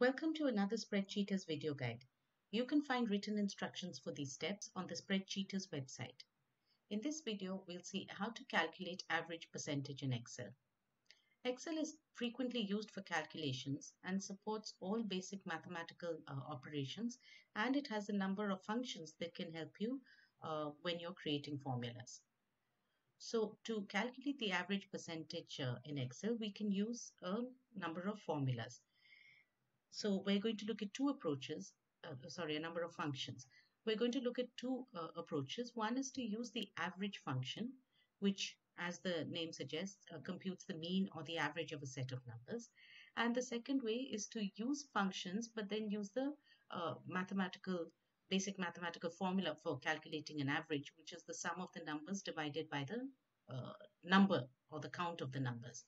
Welcome to another SpreadCheaters video guide. You can find written instructions for these steps on the SpreadCheaters website. In this video, we'll see how to calculate average percentage in Excel. Excel is frequently used for calculations and supports all basic mathematical uh, operations and it has a number of functions that can help you uh, when you're creating formulas. So to calculate the average percentage uh, in Excel, we can use a number of formulas. So we're going to look at two approaches, uh, sorry, a number of functions. We're going to look at two uh, approaches. One is to use the average function, which as the name suggests, uh, computes the mean or the average of a set of numbers. And the second way is to use functions, but then use the uh, mathematical, basic mathematical formula for calculating an average, which is the sum of the numbers divided by the uh, number or the count of the numbers.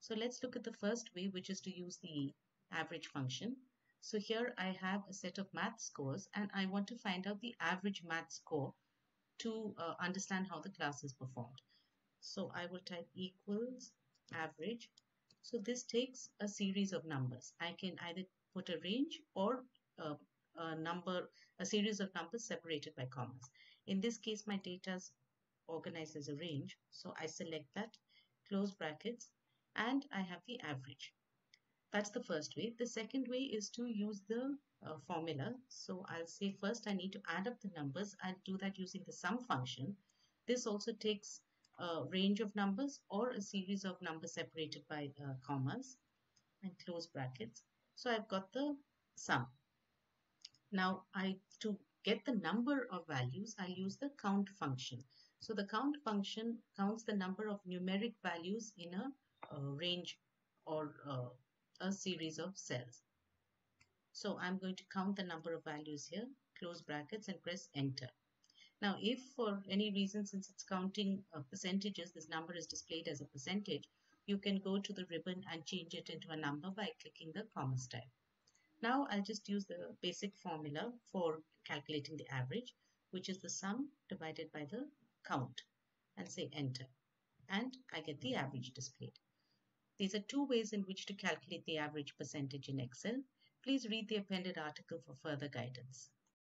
So let's look at the first way, which is to use the average function. So here I have a set of math scores and I want to find out the average math score to uh, understand how the class is performed. So I will type equals average. So this takes a series of numbers. I can either put a range or a, a number, a series of numbers separated by commas. In this case, my data is organized as a range. So I select that, close brackets, and I have the average. That's the first way. The second way is to use the uh, formula. So I'll say first I need to add up the numbers. I'll do that using the sum function. This also takes a range of numbers or a series of numbers separated by uh, commas and close brackets. So I've got the sum. Now I to get the number of values, I'll use the count function. So the count function counts the number of numeric values in a, a range or uh, a series of cells. So I'm going to count the number of values here, close brackets and press enter. Now if for any reason since it's counting uh, percentages, this number is displayed as a percentage, you can go to the ribbon and change it into a number by clicking the comma style. Now I'll just use the basic formula for calculating the average, which is the sum divided by the count and say enter. And I get the average displayed. These are two ways in which to calculate the average percentage in Excel. Please read the appended article for further guidance.